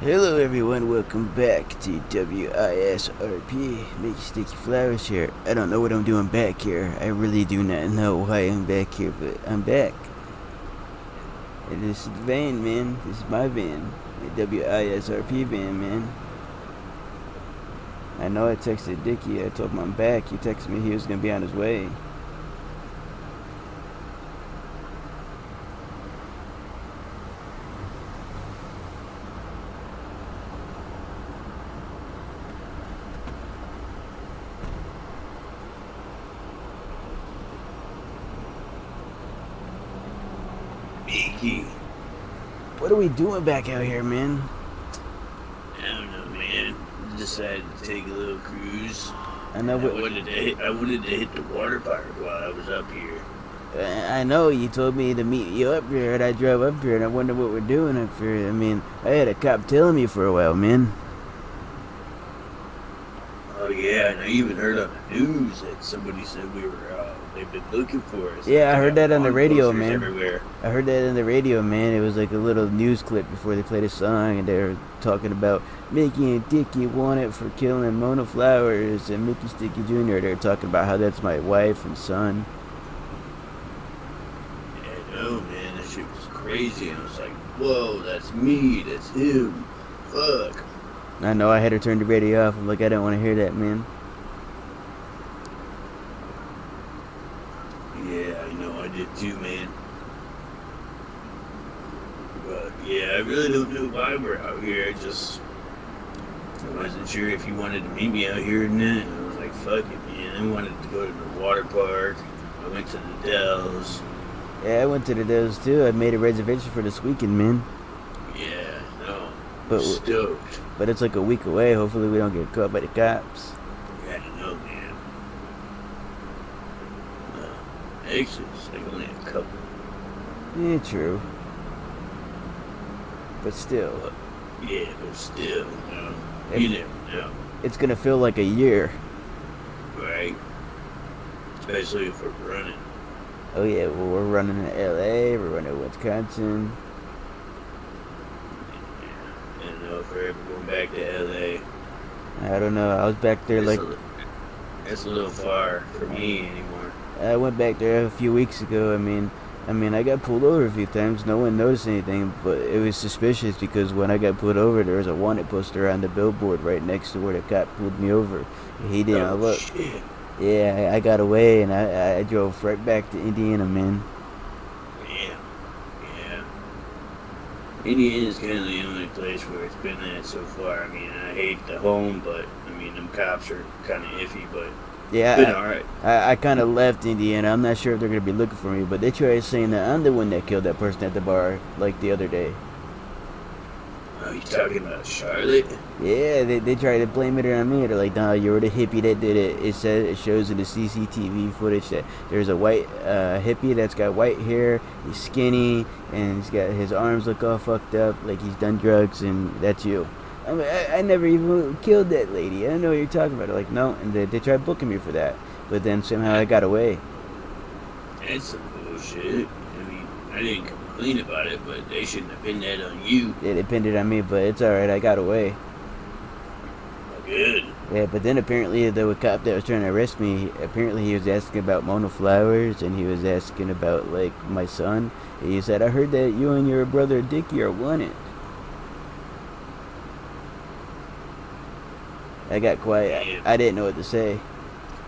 Hello everyone, welcome back to WISRP. Micky Sticky Flowers here. I don't know what I'm doing back here. I really do not know why I'm back here, but I'm back. This is the van, man. This is my van. The WISRP van, man. I know I texted Dicky. I told him I'm back. He texted me he was going to be on his way. Micky. What are we doing back out here, man? I don't know, man. Decided to take a little cruise. I I know what. wanted to hit, I wanted to hit the water park while I was up here. I know you told me to meet you up here, and I drove up here, and I wonder what we're doing up here. I mean, I had a cop telling me for a while, man. Oh yeah, and I even heard on the news that somebody said we were uh, they've been looking for us. Yeah, I heard that on the radio, man. Everywhere. I heard that in the radio, man. It was like a little news clip before they played a song, and they were talking about Micky and Dicky wanted for killing Mona Flowers and Micky Sticky Jr. They were talking about how that's my wife and son. Yeah, I know, man. That shit was crazy. And I was like, whoa, that's me. That's him. Fuck. I know I had to turn the radio off. I'm like, I don't want to hear that, man. Yeah, I know. I did too, man. But yeah, I really don't know why we're out here. I just I wasn't sure if you wanted to meet me out here or not. I was like, fuck it, man. I wanted to go to the water park. I went to the Dells. Yeah, I went to the Dells too. I made a reservation for this weekend, man. Yeah, no. But stoked. but it's like a week away. Hopefully, we don't get caught by the cops. Yeah, I know, man. Uh, actually, it's like only a couple. Yeah, true. But still, Yeah, but still, you know, you never know. it's gonna feel like a year. right? Especially if we're running. Oh yeah, well we're running to LA, we're running to Wisconsin. I don't know if we're ever going back to LA. I don't know. I was back there like a a little far for me anymore. I went back there a few weeks ago. I mean, I mean I got pulled over a few times. No one noticed anything, but it was suspicious because when I got pulled over, there was a wanted poster on the billboard right next to where the cop pulled me over. He didn't oh, look. shit. Yeah, I, got away and I, I drove right back to Indiana, man. Yeah. Yeah. Indiana's kind of the only place where it's been at so far. I mean, I hate the home, but I mean, them cops are kind of iffy, but Yeah, I- alright. I, I kind of left Indiana. I'm not sure if they're gonna be looking for me, but they tried saying that I'm the one that killed that person at the bar, like the other day. Are you talking about Charlotte? Yeah, they, they tried to blame it on me. They're like, "Nah, you were the hippie that did it." It says it shows in the CCTV footage that there's a white uh, hippie that's got white hair. He's skinny and he's got his arms look all fucked up, like he's done drugs, and that's you. I mean, I, I never even killed that lady. I don't know what you're talking about. They're like, no, and they, they tried booking me for that, but then somehow I got away. That's some bullshit. I mean, I didn't complain about it, but they shouldn't have pinned that on you. It depended on me, but it's all right. I got away. Good. Yeah, but then apparently the cop that was trying to arrest me, apparently he was asking about Mona Flowers and he was asking about like my son. He said, "I heard that you and your brother Dicky are wanted." I got quiet. Yeah. I, didn't know what to say.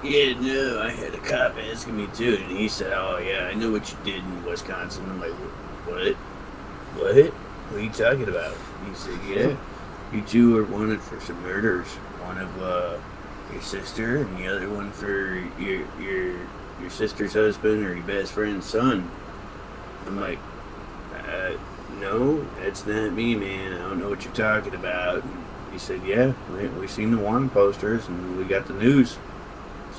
Yeah, no, I had a cop asking me too, and he said, "Oh yeah, I know what you did in Wisconsin." I'm like, "What? What? What are you talking about?" He said, "Yeah, you two are wanted for some murders. One of uh, your sister, and the other one for your your your sister's husband or your best friend's son." I'm like, uh, "No, that's not me, man. I don't know what you're talking about." And he said, "Yeah, we we seen the wanted posters, and we got the news."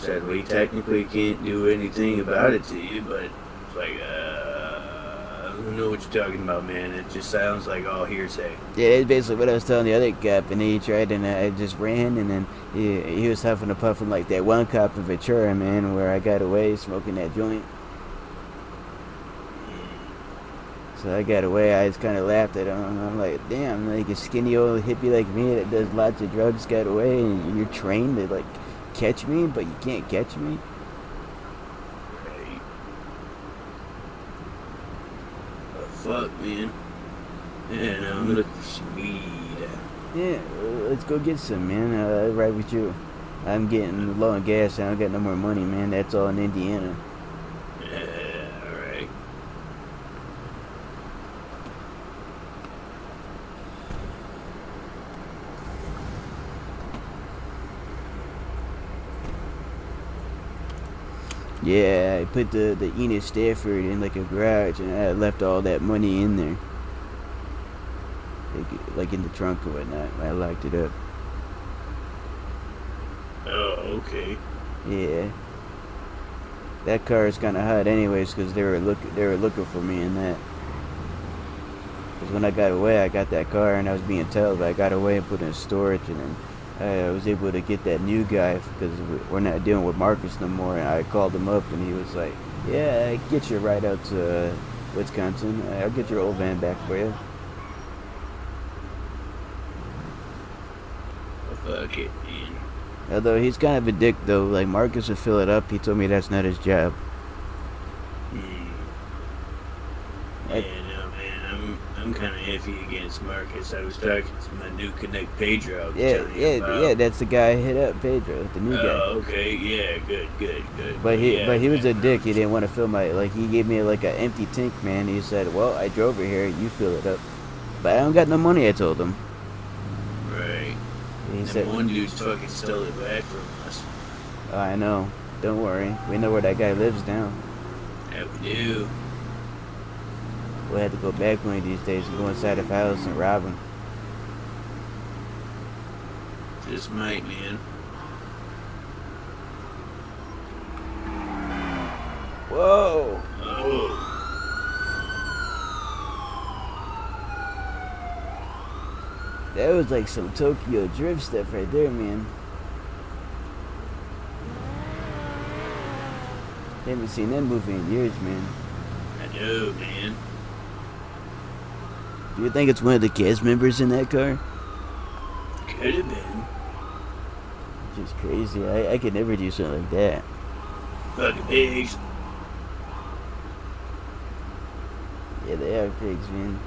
said we technically can't do anything about it to you, but it's like, uh, I don't know what you're talking about, man. It just sounds like all hearsay. Yeah, that's basically what I was telling the other cop, and he tried, and I just ran, and then he, he was huffing and puffing like that one cop in Ventura, man, where I got away smoking that joint. So I got away. I just kind of laughed at him. I'm like, damn, like a skinny old hippie like me that does lots of drugs got away, and you're trained to like catch me, but you can't catch me. Right. Oh, fuck, man. Yeah, no, I'm some weed. Yeah, let's go get some, man. Uh, I'll ride with you. I'm getting low on gas. I don't got no more money, man. That's all in Indiana. Yeah, alright. Yeah, I put the the Enid Stafford in like a garage, and I left all that money in there, like, like in the trunk or whatnot. I locked it up. Oh, okay. Yeah, that car is kind of hot, anyways, because they were look they were looking for me in that. Because when I got away, I got that car, and I was being told, but I got away and put it in storage, and then I was able to get that new guy because we're not dealing with Marcus no more. And I called him up, and he was like, "Yeah, I get you right out to uh, Wisconsin. I'll get your old van back for you." Fuck it, man. Although he's kind of a dick, though. Like Marcus would fill it up. He told me that's not his job. Hmm. I- Yeah, no, man, I'm I'm kind of iffy against Marcus. I was talking to my new Connect Pedro. Yeah, yeah, about. yeah. That's the guy I hit up, Pedro, the new guy. Oh, okay, yeah, good, good, good. But he, yeah, but he was a dick. He didn't want to fill my like. He gave me like an empty tank, man. He said, "Well, I drove her here. You fill it up." But I don't got no money. I told him. Right. He And said, one dude's fucking stole it back from us. "I know. Don't worry. We know where that guy lives now. Yeah, we do. We'll have to go back one of these days and go inside the house and rob him." Just might, man. Whoa! Oh. That was like some Tokyo Drift stuff right there, man. Haven't seen that movie in years, man. I know, man. Do you think it's one of the cast members in that car? Could have been. Just crazy. I, I could never do something like that. Fucking pigs. Yeah, they are pigs, man.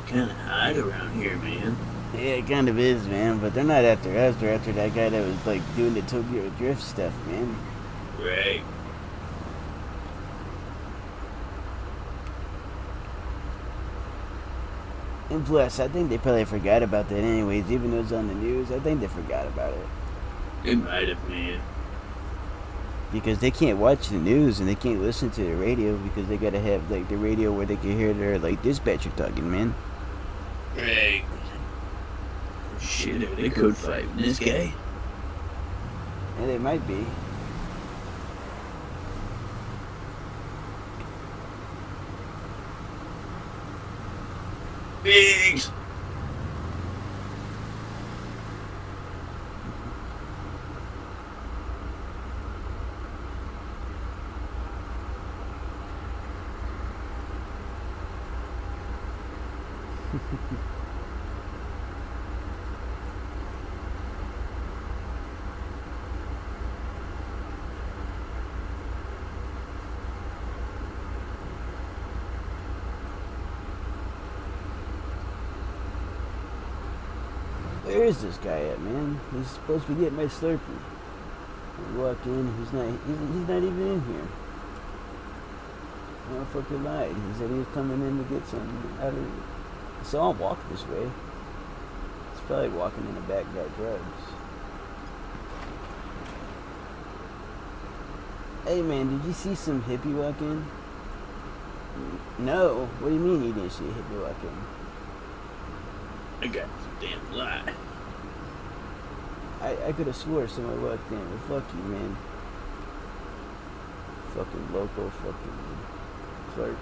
It's kind of hot around here, man. Yeah, it kind of is, man. But they're not after us. They're after that guy that was like doing the Tokyo Drift stuff, man. Right. And plus, I think they probably forgot about that, anyways. Even though it's on the news, I think they forgot about it It might have, man. because they can't watch the news and they can't listen to the radio because they gotta have like the radio where they can hear their like dispatcher talking, man. Right. Shit, are they code five this guy? And they might be. Is this guy at, man? He's supposed to be getting my Slurpee. I walk in, he's not. He's, he's not even in here. Motherfucker lied. He said he was coming in to get some out of. I saw him walk this way. He's probably walking in the back, got drugs. Hey man, did you see some hippie walk in? No. What do you mean you didn't see a hippie walk in? I got some damn lie. I, I could have swore someone walked in. Well, fuck you, man. Fucking local fucking clerk.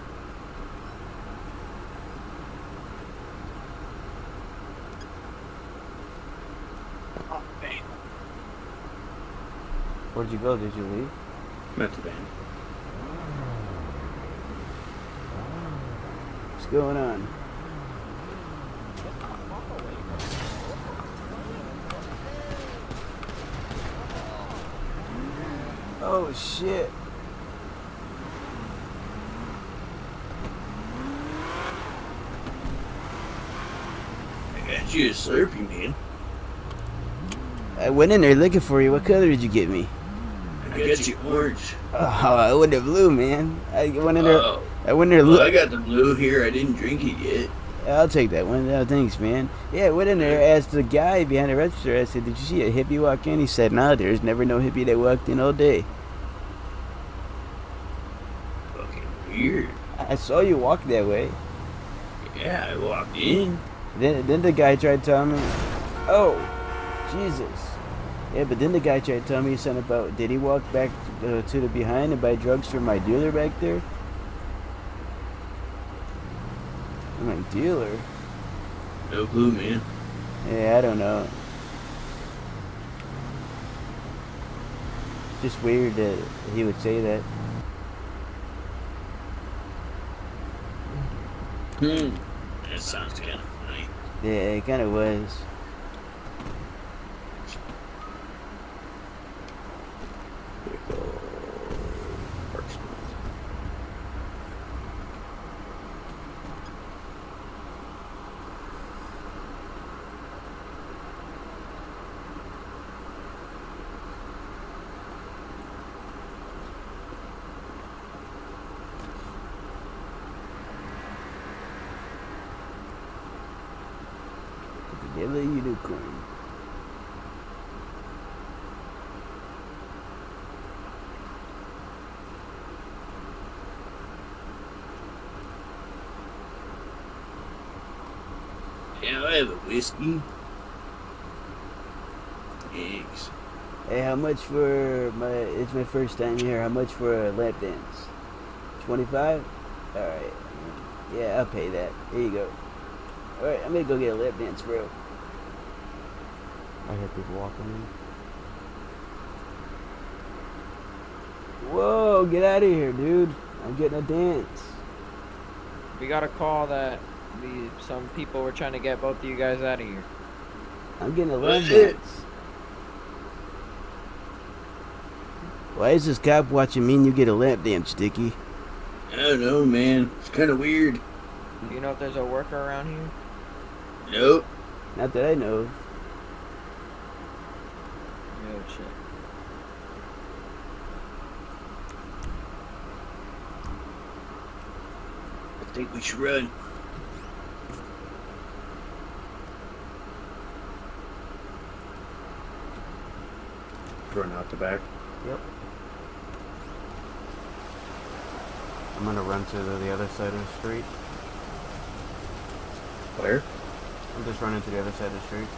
Oh. Where'd you go? Did you leave? Not too bad. What's going on? Oh shit. I got you a Slurpee, man. I went in there looking for you. What color did you get me? I got you orange. Oh, I went to blue, man. I went in there. Oh, I went in there. well, I got the blue here. I didn't drink it yet. I'll take that one. Oh, thanks, man. Yeah, I went in there. Asked the guy behind the register. I said, "Did you see a hippie walk in?" He said, "No, there's never no hippie that walked in all day." Fucking weird. I saw you walk that way. Yeah, I walked in. Then, then the guy tried telling me, "Oh, Jesus." Yeah, but then the guy tried to tell me something about did he walk back uh, to the behind and buy drugs from my dealer back there? My dealer? No clue, man. Yeah, I don't know. Just weird that he would say that. Hmm. That sounds kind of funny. Yeah, it kind of was. Vehicle park spot. The Yellow unicorn. Yeah, I have a whiskey. Eggs. Hey, how much for my? It's my first time here. How much for a lap dance? Twenty-five. All right. Yeah, I'll pay that. Here you go. All right, I'm gonna go get a lap dance, bro. I hear people walking in. Whoa, get out of here, dude. I'm getting a dance. We got a call that the some people were trying to get both of you guys out of here. I'm getting a little What's it? dance. Why is this cop watching me and you get a lap dance, Sticky? I don't know, man. It's kind of weird. Do you know if there's a worker around here? Nope. Not that I know of. Oh shit. I think we should run. Run out the back. Yep. I'm gonna run to the, the other side of the street. Where? I'm just running to the other side of the street.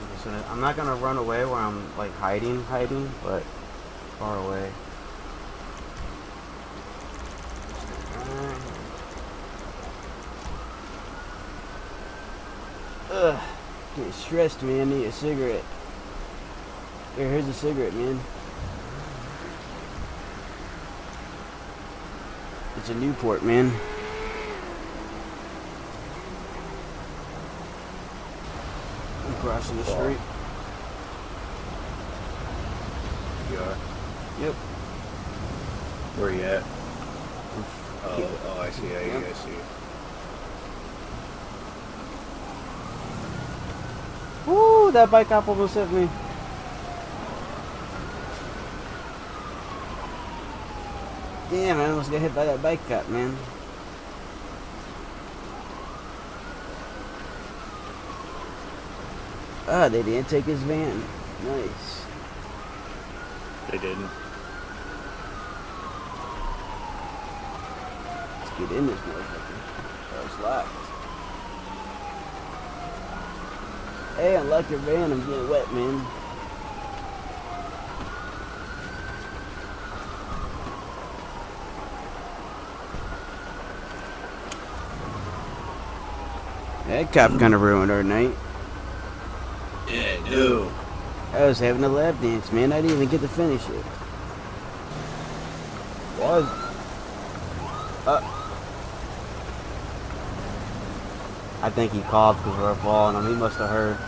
I'm just gonna- I'm not gonna run away where I'm like hiding, hiding, but far away. Ugh. Getting stressed, man. I need a cigarette. Here, here's a cigarette, man. It's a Newport, man. I'm crossing the street. You are. Yep. Where are you at? Oh, oh, I see. I, Yep. I see. That bike cop almost hit me. Damn, I almost got hit by that bike cop, man. Ah, they didn't take his van. Nice. They didn't. Let's get in this motherfucker. Oh, it's locked. Hey, unlock your van. I'm getting wet, man. That cop kind of ruined our night. Yeah, no. I was having a lap dance, man. I didn't even get to finish it. Was. I think he called because we were following him. He must have heard.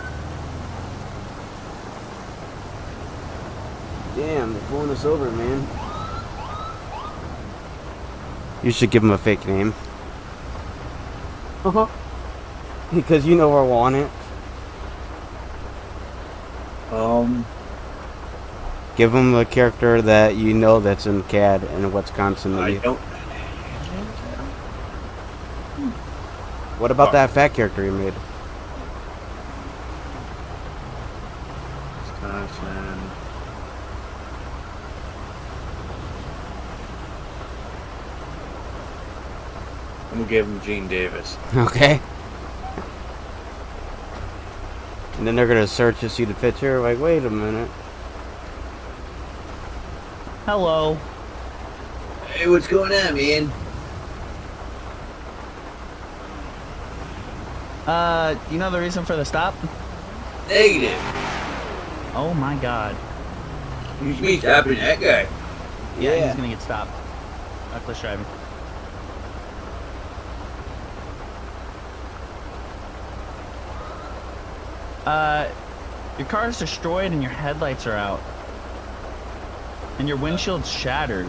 Damn, they're pulling us over, man. You should give him a fake name. Uh huh. Because you know we're wanted. Um, Give him a character that you know that's in CAD in Wisconsin. I don't. What about oh. that fat character you made? Wisconsin. I'm gonna give him Gene Davis. Okay. And then they're gonna search to see the picture. Like, wait a minute. Hello. Hey, what's going on, man? Uh, you know the reason for the stop? Negative. Oh my god. You should be stopping that guy. Yeah, Yeah. he's gonna get stopped. Reckless driving. Uh, your car is destroyed and your headlights are out. And your windshield's shattered.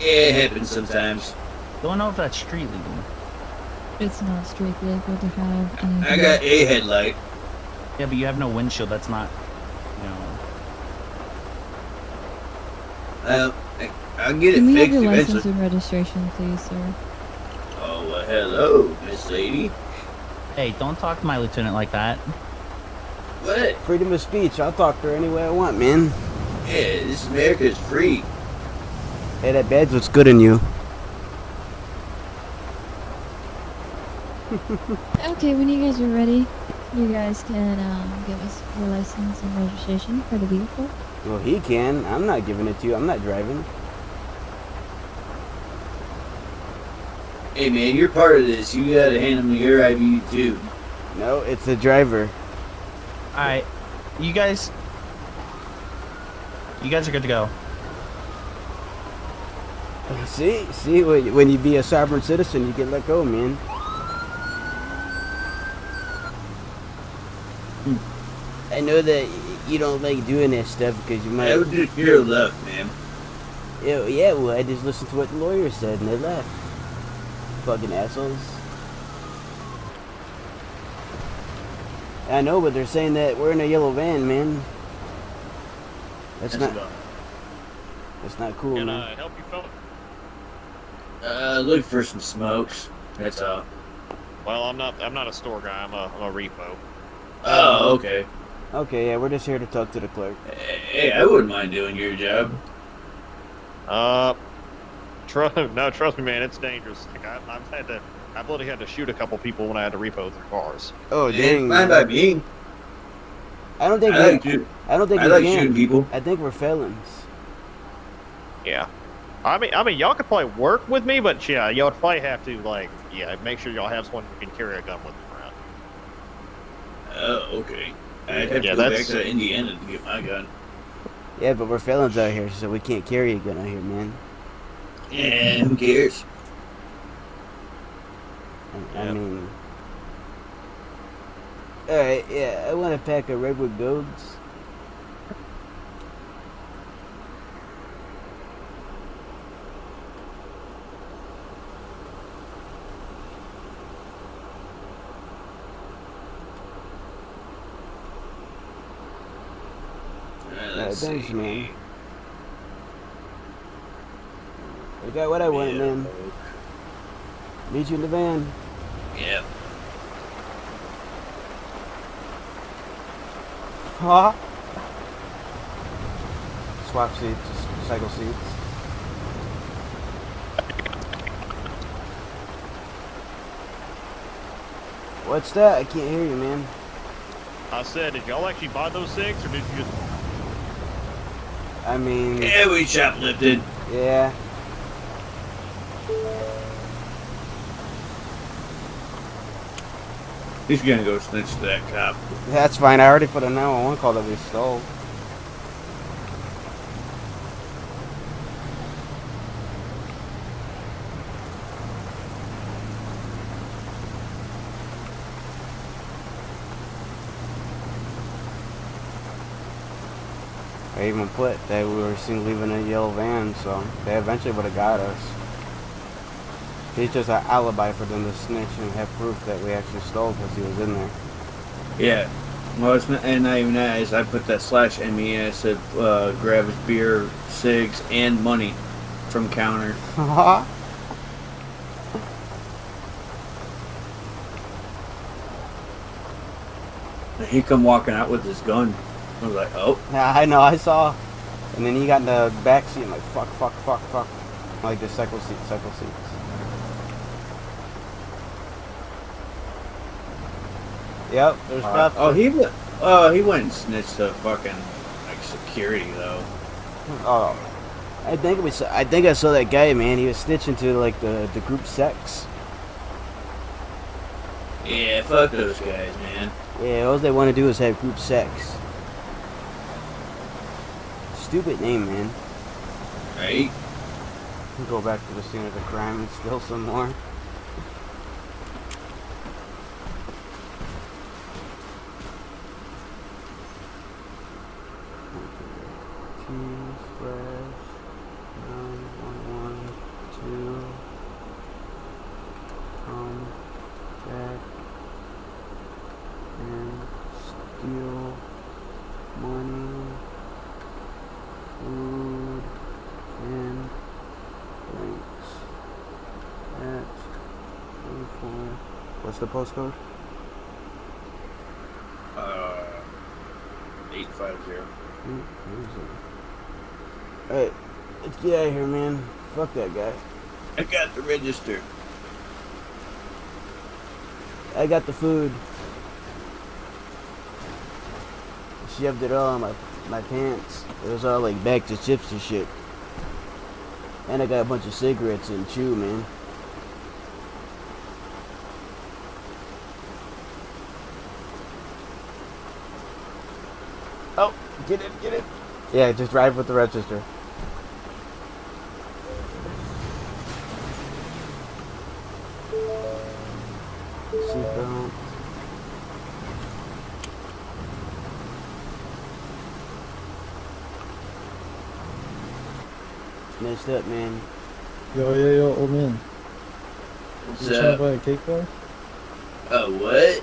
Yeah, it happens sometimes. Don't know if that's street legal. It's not street legal to have any. I got a headlight. Yeah, but you have no windshield. That's not, you know. Uh, I- I'll get it fixed. Can we have fixed your license eventually. and registration, please, sir? Oh, well, hello, Miss Lady. Hey, don't talk to my lieutenant like that. What? Freedom of speech. I'll talk to her any way I want, man. Yeah, this America's free. Hey, that badge looks good in you. Okay, when you guys are ready, you guys can um, give us your license and registration for the vehicle. Well, he can. I'm not giving it to you. I'm not driving. Hey, man, you're part of this. You gotta hand him your ID, too. No, it's the driver. Alright, you guys. You guys are good to go. See, see, when when you be a sovereign citizen, you get let go, man. I know that you don't like doing that stuff because you might. I might. would just your left, man. Yeah, yeah, well, I just listened to what the lawyer said and they left. Fucking assholes. I know, but they're saying that we're in a yellow van, man. That's not. That's not cool, Can man. I help you, fella? Uh, look for some smokes. That's all. Well, I'm not. I'm not a store guy. I'm a, I'm a repo. Oh, okay. Okay, yeah, we're just here to talk to the clerk. Hey, I wouldn't mind doing your job. Uh, trust no, trust me, man. It's dangerous. Like I, I've had to. I've literally had to shoot a couple people when I had to repo their cars. Oh, It's dang. fine by me. I don't think I like we. I don't think I like can. shooting people. I think we're felons. Yeah. I mean, I mean, y'all could probably work with me, but yeah, y'all would probably have to like, yeah, make sure y'all have someone who can carry a gun with them around. Oh, okay. I'd have Yeah, to go back that's- to Indiana to get my gun. Yeah, but we're felons out here, so we can't carry a gun out here, man. Yeah, who cares? I, I Yeah. mean, all right, yeah, I want a pack of redwood golds. Let's thanks, see. man. I got what I want, Yeah, man. Meet you in the van. Yep. Huh? Swap seats, cycle seats. What's that? I can't hear you, man. I said, did y'all actually buy those things, or did you just? I mean, Yeah, we shoplifted. yeah. He's gonna go snitch to that cop. That's fine. I already put a 911 call that we stole. I even put that we were seen leaving a yellow van, so they eventually would have got us. It's just an alibi for them to snitch and have proof that we actually stole because he was in there. Yeah. Well, it's not, and not even that is I put that slash me and I said uh, grab his beer, cigs, and money from counter. He come walking out with his gun. I was like, oh, Yeah, I know, I saw. And then he got in the back seat and like, fuck, fuck, fuck, fuck. Like the cycle seat, cycle seats. Yep, there's uh, stuff. oh he went, oh he went and snitched to fucking like security though. Oh, I think we. Saw, I think I saw that guy, man. He was snitching to like the the Gruppe Sechs. Yeah, fuck those guys, man. Yeah, all they want to do is have group sex. Stupid name, man. Right? Go back to the scene of the crime and steal some more. T slash nine one one two come back and steal money, food, and drinks at 24. What's the postcode? Uh, eight five zero. Alright, let's get out of here, man. Fuck that guy. I got the register. I got the food. Shoved it all in my, my pants. It was all like bags of chips and shit. And I got a bunch of cigarettes and chew, man. Oh, get it, get it. Yeah, just drive with the register. Seatbelt. Messed up, man. Yo, yo, yo, old man. What's You trying to buy a cake bar? A what?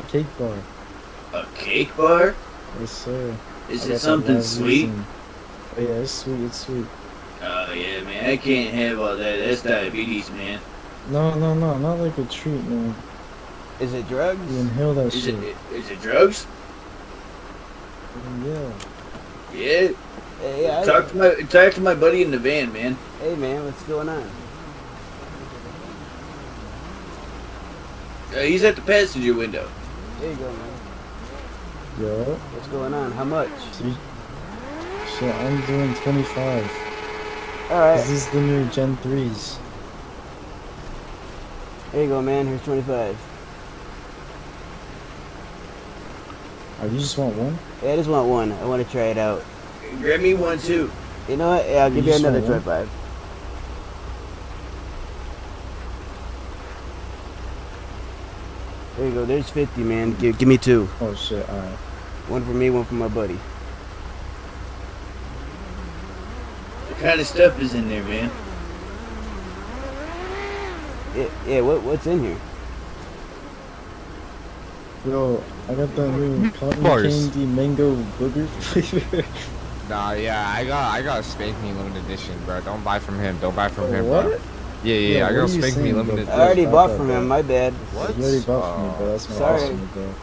A cake bar. A cake bar? Yes, sir. Is it something sweet? reason. Oh, yeah, it's sweet. It's sweet. Oh yeah, man. I can't have all that. That's diabetes, man. No, no, no. Not like a treat, man. Is it drugs? You inhale that Is shit. it is it drugs? Yeah. Yeah. Hey, I, Talk to my talk to my buddy in the van, man. hey, man, what's going on? Uh, he's at the passenger window. There you go, man. Yo. What's going on? How much? See? Shit, I'm doing 25. All right. This is the new Gen 3s. There you go, man. Here's 25. Oh, you just want one? Yeah, I just want one. I want to try it out. Grab me one too. You know what? Yeah, I'll You give you just another want one? 25. There you go. There's 50, man. Give, give me two. Oh, shit. Alright. One for me, one for my buddy. What kind of stuff is in there, man? Yeah, yeah what, what's in here? Yo, I got that new mm-hmm. cotton Bars. candy mango booger flavor. Nah, yeah, I got I got Spank Me limited edition, bro. Don't buy from him. Don't buy from him, what? bro. Yeah, yeah, Yeah, yeah. I got are you Spank Me limited? I already bought from him. My bad. What? You already bought from me, bro. That's not Sorry. awesome, bro.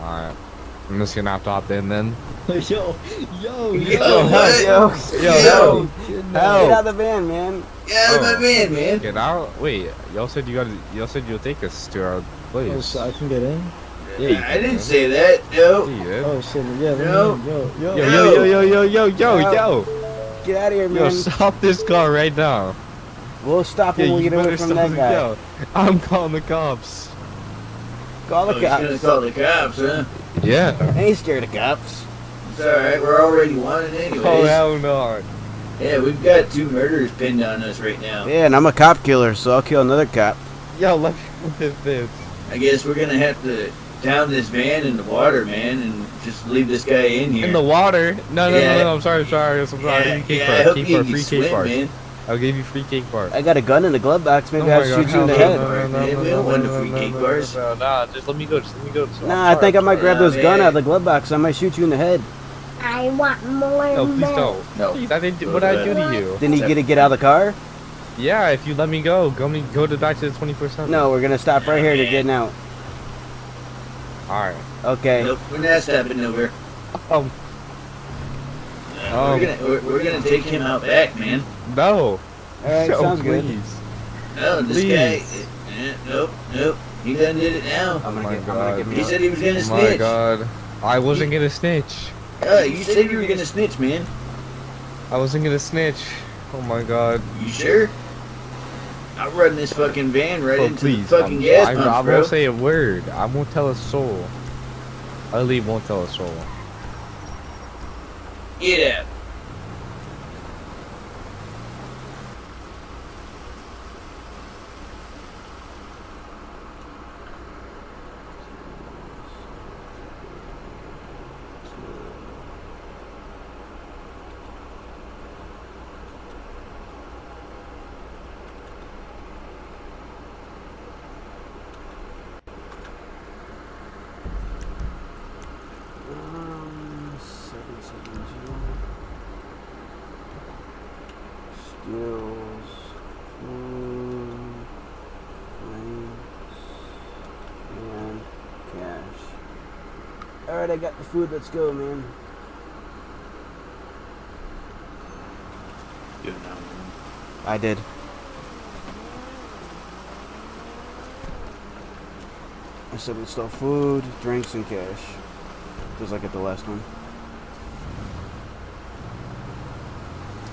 Alright. I'm just gonna have to opt in then. yo, yo, yo, Yo, what? Yo, Yo, Yo. get out of the van, man. Yeah, Oh. my man, man. Get out. Wait, y'all said you got y'all said you'll take us to our Oh, place. so I can get in? Yeah, you I didn't man. say that. No. Yeah. Oh shit, yeah, let me No. Yo, yo, Yo, yo, yo, yo, yo, yo, yo, yo, Get out of here, man. yo, stop this car right now. We'll stop Yeah, when we you get away better from stop that it. guy. Yo, I'm calling the cops. Call Oh, the he's gonna cops. call the cops, huh? Yeah. I ain't scared of cops. It's alright, we're already wanted anyways. Oh hell no. Yeah, we've got two murders pinned on us right now. Yeah, and I'm a cop killer, so I'll kill another cop. Yo, let me with this. I guess we're gonna have to down this van in the water, man, and just leave this guy in here. In the water? No, no, Yeah. no, no. I'm sorry, I'm sorry. I'm sorry. I'll yeah, give you cake yeah, bar. I hope Cake you bar, free swim, cake bar. man. I'll give you free cake bar. I got a gun in the glove box. Maybe Oh I'll shoot God, you in the hell head. no, no, no, Yeah, we don't want the free no, cake no, bars. No, nah, just let me go. Just let me go. Just- I'm Nah, I think I might grab Yeah, this gun out of the glove box. I might shoot you in the head. I want more No, please don't. No. Please, I didn't. Do, What did I do to you? Didn't he get to get out of the car? Yeah, if you let me go, go me go to back to the 24 seven. No, we're gonna stop right here to getting out. All right. Okay. Nope, we're not stopping nowhere. Um. Uh, Um. we're, gonna, we're, we're gonna take him out back, man. No. All right, No, sounds good. No, this Please. guy. eh, nope, nope. He done did it now. I'm Oh gonna my get. I'm gonna get God. He said he was gonna Oh my snitch. god. I wasn't gonna snitch. Uh, you said you were gonna snitch, man. I wasn't gonna snitch. Oh my god. You sure? I'll run this fucking van right Oh, into please. the fucking I'm- gas I, pumps, I bro. won't say a word. I won't tell a soul. I really won't tell a soul. Get out. Um, seven, seven, zero. Skills. Food. Ranks. And cash. Alright, I got the food. Let's go, man. Do it now, man. I did. I said we stole food, drinks, and cash. Just like at the last one.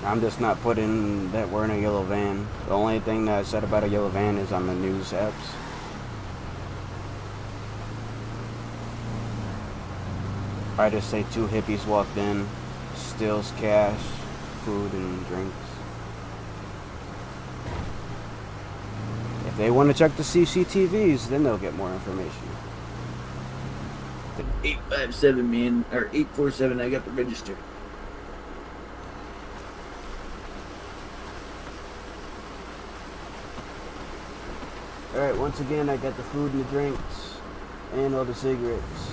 I'm just not putting that we're in a yellow van. The only thing that I said about a yellow van is on the news apps. I just say two hippies walked in, steals cash, food, and drinks. If they want to check the CCTVs, then they'll get more information. 857, man. Or 847, I got the register. Alright, once again, I got the food and the drinks, and all the cigarettes.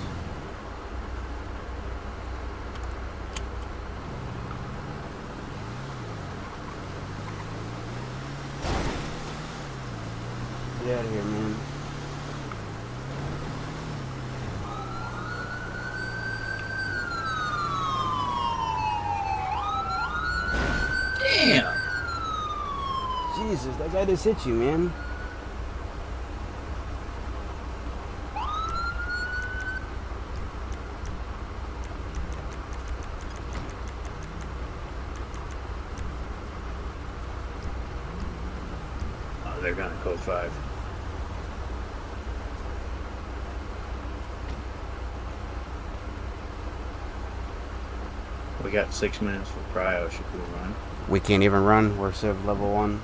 Get out of here, man. Damn. That hit you, man. Oh, they're gonna code 5. We got six minutes for cryo. Should we run? We can't even run. We're Civ level one.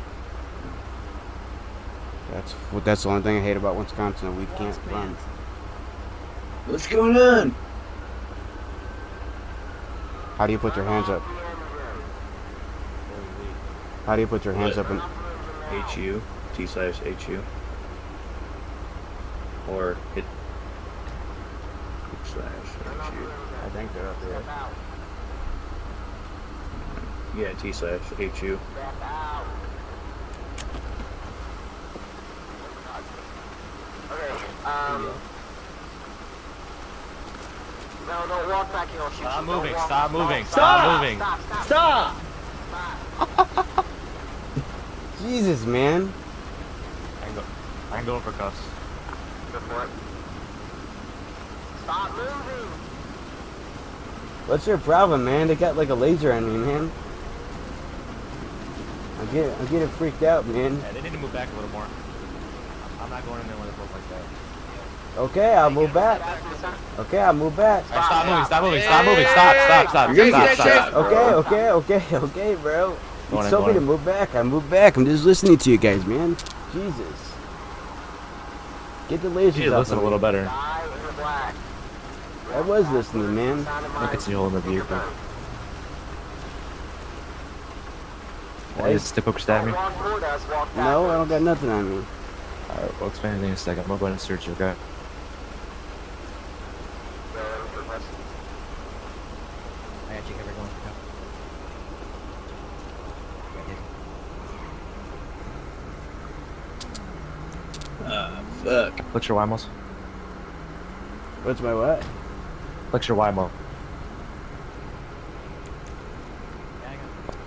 That's that's the only thing I hate about Wisconsin. We can't run. What's going on? How do you put your hands up? How do you put your hands up? And HU, T slash HU. Or hit slash HU. I think they're up there. Yeah, T slash H U. Um. No, don't walk back here. I'll shoot Stop you. Don't moving, stop moving, Stop! stop moving. Stop! Stop! Stop! Jesus, man. I can go. I can go for cuffs. Go for it. Stop moving! What's your problem, man? They got like a laser on me, man. I'm getting, I'm getting freaked out, man. Yeah, they need to move back a little more. I'm not going in there when they look like that. Okay, I'll move back. Okay, I'll move back. Alright, stop moving, stop moving, stop moving, stop, stop, stop, You're stop, stop. Okay, okay, okay, okay, bro. Go on You told me to move back. I moved back. I'm just listening to you guys, man. Jesus. Get the lasers You need to off listen a little me. better. Die in the black. I was listening, man. I mine. can see you holding the vehicle. Why is Step Poker stab me? Walk toward us, walk No, I don't got nothing on me. Alright, we'll explain anything in a second. I'm gonna go ahead and search you, okay? I gotta check everyone. Uh, fuck. What's your YMOs? What's my what? What's your YMO?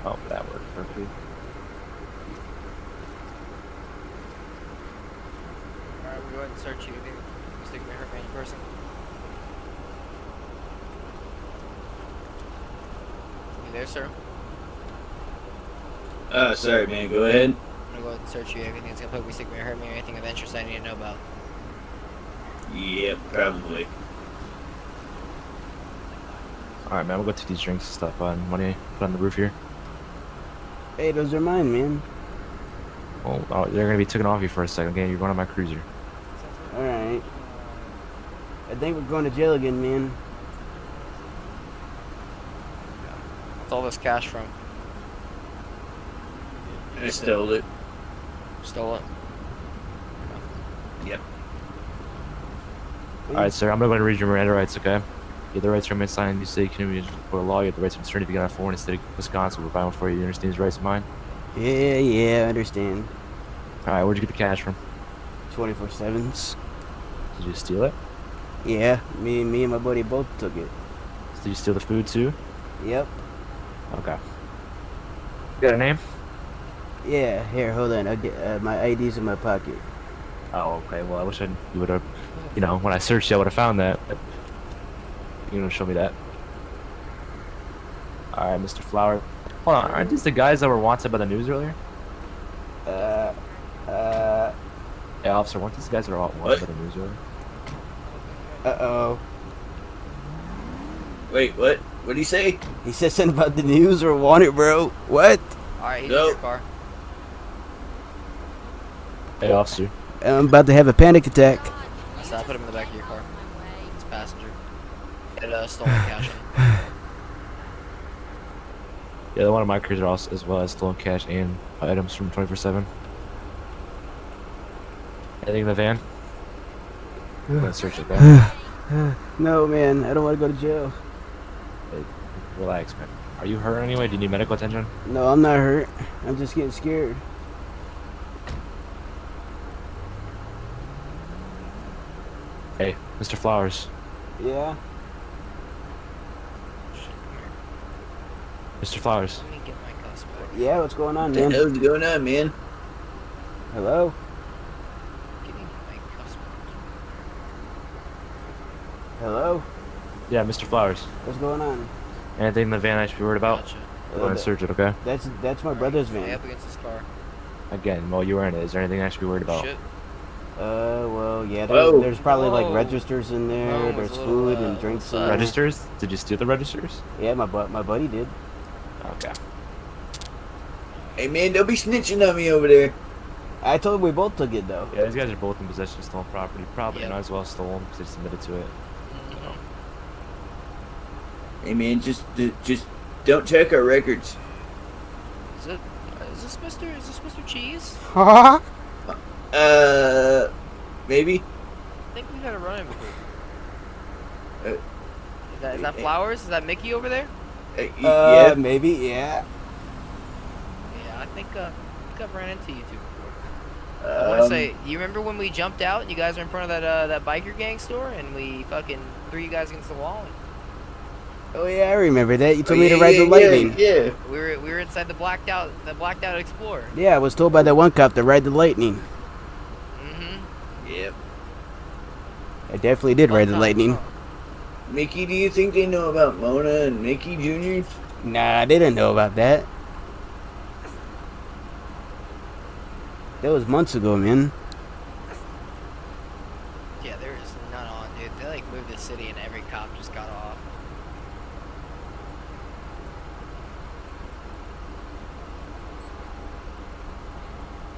Oh, that worked perfectly. Alright, we'll go ahead and search you. You think you stick me hurt me any person? You there, sir? Uh, sorry, man. Go ahead. I'm gonna go ahead and search you. Anything that's gonna poke me, stick me, or hurt me, or anything of interest I need to know about. Yeah, probably. Alright, man, we'll go take these drinks and stuff on. What do you put on the roof here? Hey, those are mine, man. Oh, oh, they're gonna be taken off you for a second. Okay, you're going on my cruiser. All right. I think we're going to jail again, man. What's all this cash from? I stole it. Stole it. Yep. Alright, sir, I'm gonna go ahead and read your Miranda rights, okay? You have the rights to remain silent in the state, can for law. You have the rights to return if you get on foreign in the state of Wisconsin. We're bound for you. You understand these rights of mine? Yeah, yeah, I understand. Alright, where'd you get the cash from? 24 sevens. Did you steal it? Yeah, me, me and my buddy both took it. Did you steal the food too? Yep. Okay. Got a name? Yeah. Here, hold on. I'll get uh, my ID's in my pocket. Oh, okay. Well, I wish I you would have, you know, when I searched you, I would have found that. You don't show me that. All right, Mr. Flower. Hold on. Aren't these the guys that were wanted by the news earlier? Uh, uh, Hey, officer, weren't these guys that are all wanted by the news earlier? Uh oh. Wait, what? What did he say? He said something about the news or want it, bro. What? Alright, he's in your car. Hey, officer. I'm about to have a panic attack. I said I'll put him in the back of your car. It's passenger. Get uh, stolen cash in. Yeah, the one of my cruiser also as well as stolen cash and items from 24/7. Anything in the van? I'm gonna search it. Back. no, man. I don't want to go to jail. Relax, man. Are you hurt anyway? Do you need medical attention? No, I'm not hurt. I'm just getting scared. Hey, Mr. Flowers. Yeah. Mr. Flowers. Let me get my cuffs back. Yeah, what's going on, What the man? hell's going on, man? Hello? Give me my cuffs back. Hello? Yeah, Mr. Flowers. What's going on? Anything in the van I should be worried about? Gotcha. Go ahead and search it, okay? That's that's my brother's van. up against this car. Again, while you were in it, is there anything I should be worried about? Shit. Uh, well, yeah. Whoa. There's, there's probably like registers in there. Whoa, there's it's food little, and uh, drinks. uh, in there. Registers? Did you steal the registers? Yeah, my bu- my buddy did. Okay. Hey, man, don't be snitching on me over there. I told him we both took it though. Yeah, these guys are both in possession of stolen property. Probably Yep. not as well stolen because they submitted to it. Hey, man, just, just don't check our records. Is it? uh, this Mr. Is this Mr. Cheese? Huh? Uh, maybe. I think we've had a run in before. Uh, Is that, is that eh, Flowers? Is that Micky over there? Uh, y- Uh, yeah. maybe. Yeah. think uh, I think I've ran into you two before. I want to Um, say, you remember when we jumped out and you guys were in front of that uh, that biker gang store and we fucking threw you guys against the wall? Oh yeah, I remember that. You told oh, me to ride yeah, the lightning. Yeah, yeah. We were we were inside the blacked out the blacked out Explorer. Yeah, I was told by that one cop to ride the lightning. Mm-hmm. Yep. I definitely did ride the lightning. Micky, do you think they know about Mona and Micky Jr.? Nah, they didn't know about that. That was months ago, man. Yeah, there is none on, dude. They like moved the city and every cop just got off.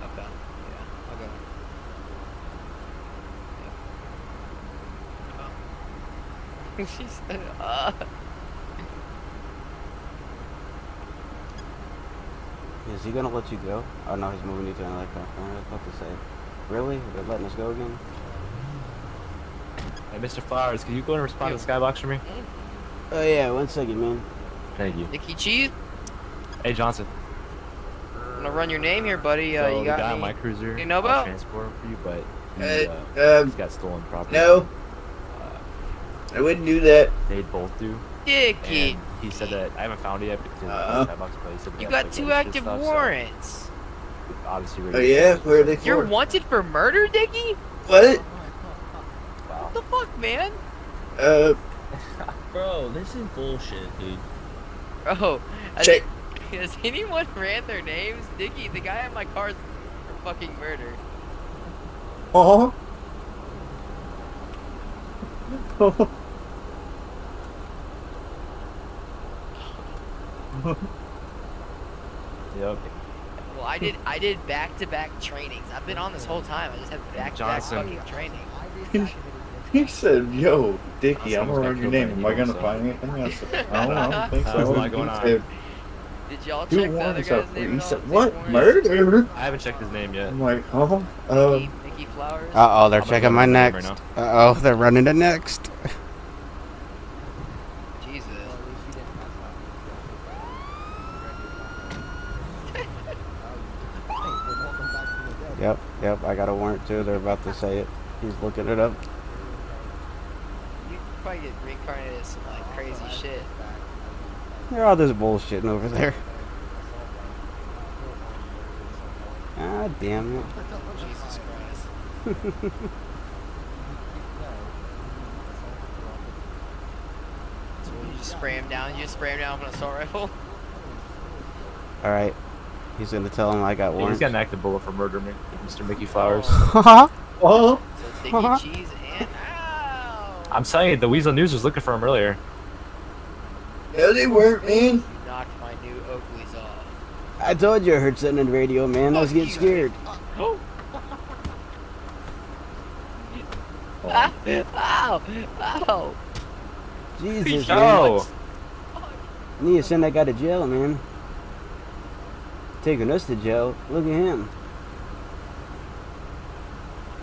Okay. Yeah, I'll go. Yeah. She said, uh. Is he gonna let you go? Oh no, he's moving you to another car. I was about to say. Really? They're letting us go again? Hey, Mr. Flowers, can you go and respond to the skybox for me? Oh yeah, one second, man. Thank you. Nicky Cheese, Hey, Johnson. I'm gonna run your name here, buddy. Uh, so you the got guy me. on my cruiser, You know I'll about? transport for you, but he, Uh, uh, um, he's got stolen property. No, I wouldn't do that. They'd both do. Dicky, And he said that I haven't found it yet because the skybox, but he said you have, got like, two active stuff, so warrants. obviously. Oh yeah, where are they You're for? wanted for murder, Dicky? What? What the fuck, man? Uh, Bro, this is bullshit, dude. Bro, has, Check. has anyone ran their names? Dicky, the guy in my car's for fucking murder. oh. Yep. Well, I did I did back to back trainings. I've been on this whole time. I just have back to back fucking training. He said, "Yo, Dicky, That's I'm gonna run your name. Am I gonna so- find anything?" I said, "I don't know. I don't think Uh, so." there's a lot He going on. said, Did y'all check the other guy's name? He said, "What? Murder?" I haven't checked his name yet. I'm like, "Oh, uh, Micky, Micky Flowers. Uh oh, they're I'm checking my to the name next. right Uh oh, they're running the next. Jesus. Yep, yep, I got a warrant too. They're about to say it. He's looking it up. You probably get reincarnated as some like crazy shit. They're all just bullshitting over there. Ah, damn it. Jesus Christ. So you just spray him down. You just spray him down with an assault rifle. All right, he's gonna tell him I got one. he's warrants. got an active bullet for murder, me, Mr. Micky Flowers. Uh-huh. Uh-huh. oh, So uh-huh. cheese and ow. I'm telling you, the Weazel News was looking for him earlier. yeah, they weren't, man." You knocked my new Oakleys off. I told you I heard something on the radio, man. I was getting scared. Oh. Ow! Ow! Ow! Jesus, man. Oh, You need to send that guy to jail, man. Taking us to jail. Look at him.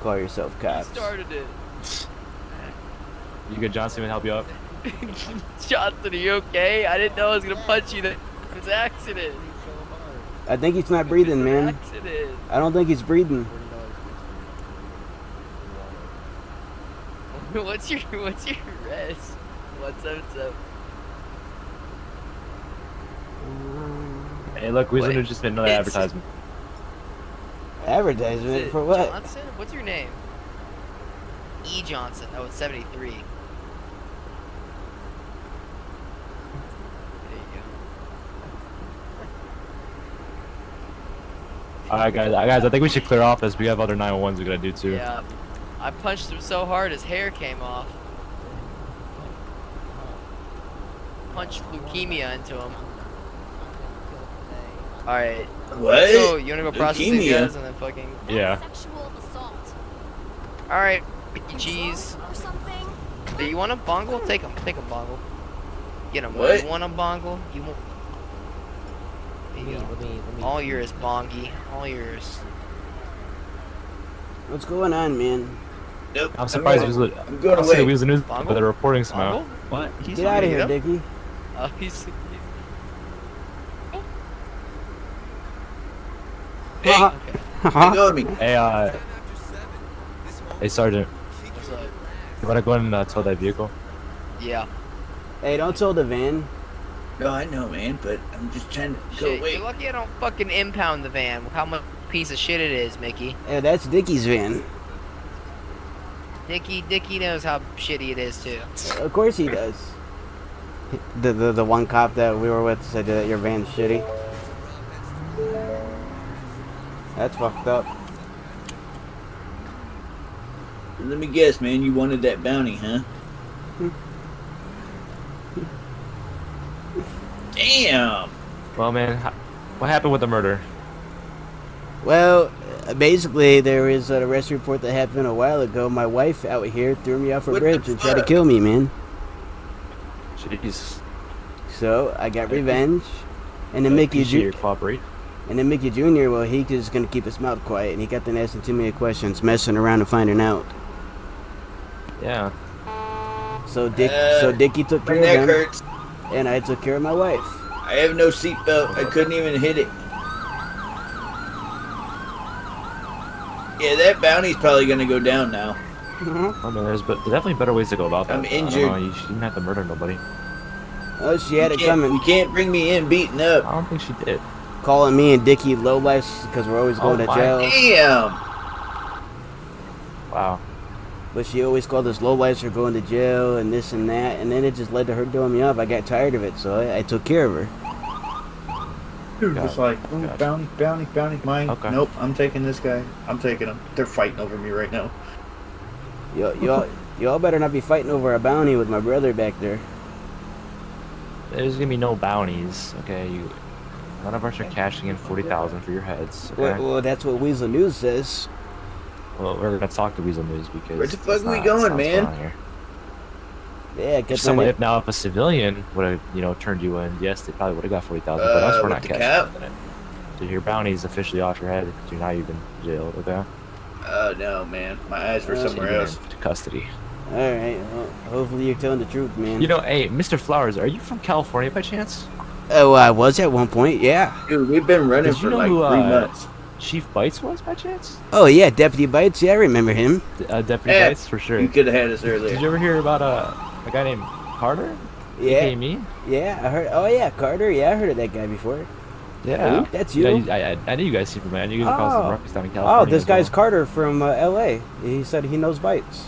Call yourself You cops. started it. you good, Johnson? Can help you up? Johnson, are you okay? I didn't know I was gonna punch you. That it was an accident. I think he's not breathing, It's an man. Accident. I don't think he's breathing. What's your What's your res? What's up? What's up? Hey, look, we What? News just made another It's- advertisement. Advertisement for what? Johnson? What's your name? E Johnson. Oh, it's 73. There you All right, guys, uh, guys, I think we should clear off as we have other 911s we gotta do too. Yeah. I punched him so hard his hair came off. Punched leukemia into him. Alright. What? So, you wanna go process these guys and then fucking. Yeah. Alright, cheese. Do you want a bongle? Take him. Take him, bongle. Get him. What? You want a bongle? You want. There you go. All yours, bongy. All yours. What's going on, man? Nope. I'm surprised going, Weasel. I'm going I'll say away. Weazel News, Bongo? but they're reporting somehow. Bongle? What? He's Get out of here, Dicky. Oh, he's. he's... Hey, let go of me. Hey, uh. Hey, Sergeant. What's up? You wanna go ahead and uh, tow that vehicle? Yeah. Hey, don't tow the van. No, I know, man, but I'm just trying to go Shit, away. you're lucky I don't fucking impound the van. with How much piece of shit it is, Micky. Yeah, that's Dicky's van. Dicky, Dicky knows how shitty it is too. Of course he does. The, the the one cop that we were with said that your van's shitty. That's fucked up. Let me guess, man. You wanted that bounty, huh? Damn. Well, man, what happened with the murder? Well, uh, basically, there was an arrest report that happened a while ago. My wife out here threw me off a What bridge and tried to kill me, man. Jeez. So I got revenge, and then Micky Appreciate Ju- your cooperate. And then Micky Jr. Well, he just gonna keep his mouth quiet, and he got to asking too many questions, messing around and finding out. Yeah. So Dick, Uh, so Dicky took care of him, hurts. and I took care of my wife. I have no seatbelt. I couldn't even hit it. Yeah, that bounty's probably gonna go down now. I mean, there's, but definitely better ways to go about that. I'm injured. know, you didn't have to murder nobody. Oh, she had you it coming, You can't bring me in beaten up. I don't think she did. Calling me and Dicky lowlifes because we're always going Oh, to jail. Damn. Wow. But she always called us lowlifes for going to jail and this and that, and then it just led to her doing me up. I got tired of it, so I, I took care of her. Dude, Got just like "Ooh, mm, Gotcha. bounty, bounty, bounty, mine. Okay. Nope, I'm taking this guy. I'm taking him. They're fighting over me right now. Y'all, y'all, y'all better not be fighting over a bounty with my brother back there. There's gonna be no bounties. Okay, you. None of us are cashing in forty thousand for your heads. Okay. Well, well, that's what Weazel News says. Well, we're gonna talk to Weazel News because. Where the fuck are we not- going, that's not what's man? going. Yeah, I If someone, if now if a civilian would have, you know, turned you in, yes, they probably would have got forty thousand. but Uh, us, we're not cashing it. So your bounty's officially off your head. You're not even jailed. Okay. Oh no, man. My eyes were Uh, So somewhere else. To custody. All right. Well, hopefully you're telling the truth, man. You know, hey, Mr. Flowers, are you from California by chance? Oh, I was at one point. Yeah. Dude, we've been running Did you for know like who, three uh, months. Chief Bites was by chance? Oh yeah, Deputy Bites. Yeah, I remember him. Uh, Deputy Yeah, Bites for sure. You could have had us earlier. Did you ever hear about uh, a guy named Carter? Yeah. AKA me? Yeah, I heard. Oh yeah, Carter. Yeah, I heard of that guy before. Yeah. That's Yeah, you? I, I, I knew you guys Superman. I knew you guys across Oh. the Rockies down in California. Oh, this guy's well. Carter from uh, L.A. He said he knows Bites.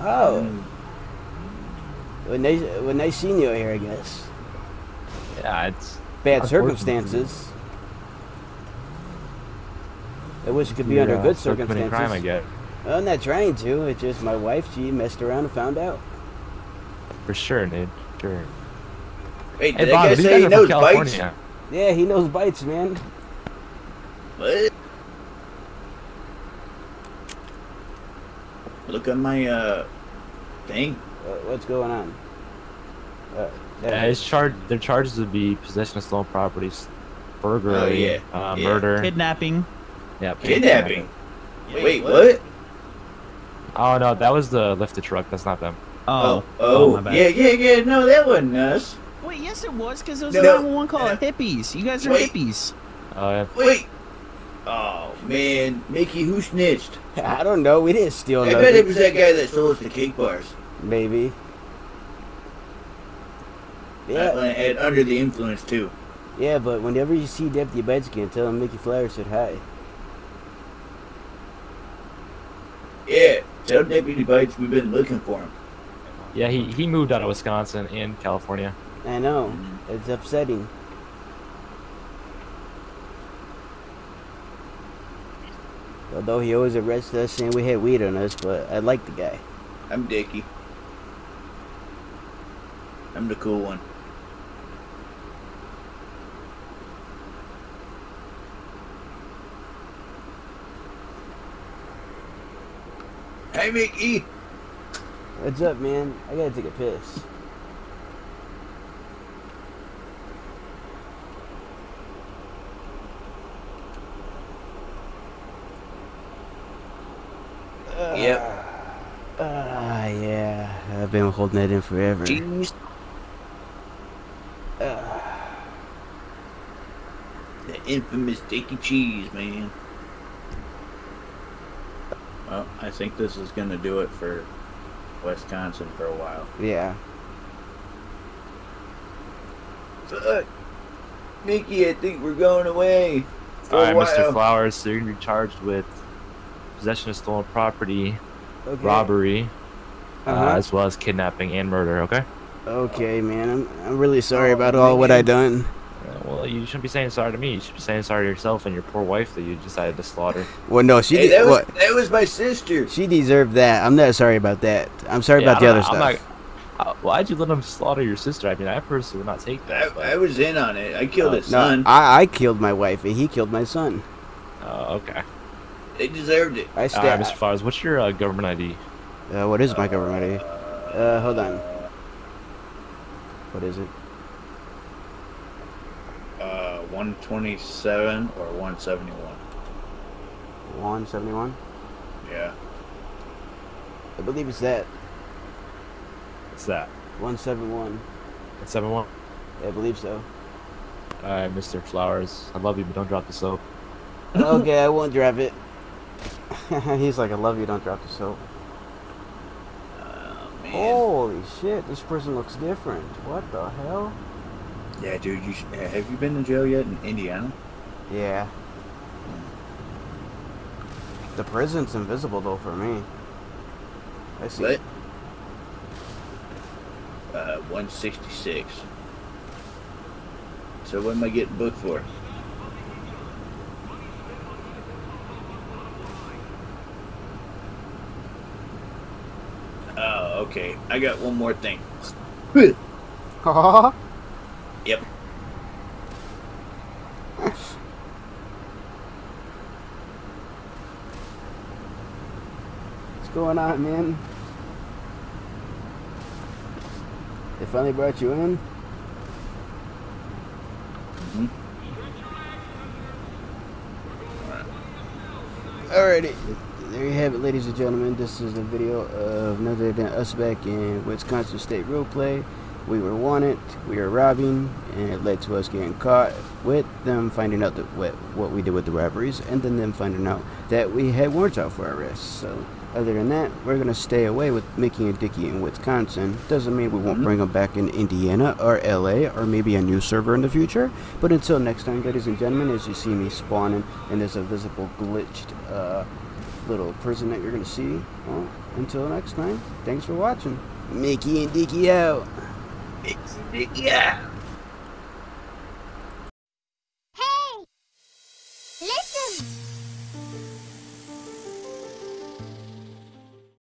Oh. Mm. Well, nice, well, nice seeing you here, I guess. Yeah, it's Bad circumstances. I wish it could be you're, under good circumstances. crime, I get. I'm not trying to. It's just my wife. She messed around and found out. For sure, dude. Sure. Wait, Hey, did Bob, that guy these say guys he are from knows bites? California. Yeah, he knows Bites, man. What? Look on my uh thing. Uh, what's going on? Uh, Yeah, his charge. Their charges would be possession of stolen properties, burglary, Oh, yeah. uh, Yeah. murder, Kidnapping. yeah, Kidnapping. Wait, what? Oh no, that was the lifted truck. That's not them. Oh. Oh, my bad. yeah, yeah, yeah. No, that wasn't us. Wait, yes, it was because it was No. a 911 call. Hippies. You guys are Wait. hippies. Oh yeah. Wait. Oh man, Micky, who snitched? I don't know. We didn't steal I bet it was that guy that sold us the cake bars. Maybe. Yeah. Yeah, And under the influence too. yeah, but whenever you see Deputy Bites again, tell him Micky Flowers said hi. Yeah. Tell Deputy Bites we've been looking for him. Yeah, he, he moved out of Wisconsin and California. I know. Mm-hmm. It's upsetting. Although he always arrests us saying we had weed on us, but I like the guy. I'm Dicky. I'm the cool one. Hey Micky! What's up, man? I gotta take a piss. Yep. Ah, yeah. I've been holding that in forever. Jeez. Ah. The infamous Dicky Cheese, man. Well, I think this is gonna do it for Wisconsin for a while. Yeah. Fuck. Micky, I think we're going away. For All a right, Mr. Flowers. So you're gonna be charged with possession of stolen property, Okay. robbery, uh, Uh-huh. as well as kidnapping and murder. Okay. Okay, man. I'm, I'm really sorry about all what I done. Uh, well, you shouldn't be saying sorry to me. You should be saying sorry to yourself and your poor wife that you decided to slaughter. Well, no, she Hey, did that was, what? that was my sister. She deserved that. I'm not sorry about that. I'm sorry Yeah, about the I'm other not- stuff. I'm not- uh, why'd you let him slaughter your sister? I mean, I personally would not take that. I, I was in on it. I killed his no, son. I, I killed my wife and he killed my son. Oh, okay. They deserved it. I All right, stabbed. Mr. Flowers, what's your uh, government ID? Uh, what is my government ID? Uh, hold on. What is it? Uh, 127 or 171. 171? Yeah. I believe it's that. What's that? 171. It's seven one. I believe so. All right, Mr. Flowers. I love you, but don't drop the soap. okay, I won't drop it. He's like, I love you, don't drop the soap. Holy shit, this person looks different. What the hell? Yeah, dude. You should, have you been to jail yet in Indiana? Yeah. The prison's invisible though for me. I see. What? Uh, 166. So what am I getting booked for? Oh, okay. I got one more thing. Yep. What's going on, man? They finally brought you in? Mm-hmm. Alrighty, there you have it, ladies and gentlemen. This is a video of none other than us back in Wisconsin State Roleplay. We were wanted, we were robbing, and it led to us getting caught with them finding out that what, what we did with the robberies, and then them finding out that we had warrants out for our arrests. So, other than that, we're gonna stay away with Micky and Dicky in Wisconsin. Doesn't mean we won't bring them back in Indiana or LA or maybe a new server in the future. But until next time, ladies and gentlemen, as you see me spawning and there's a visible glitched uh, little prison that you're gonna see. Well, until next time, thanks for watching. Micky and Dicky out. Yeah.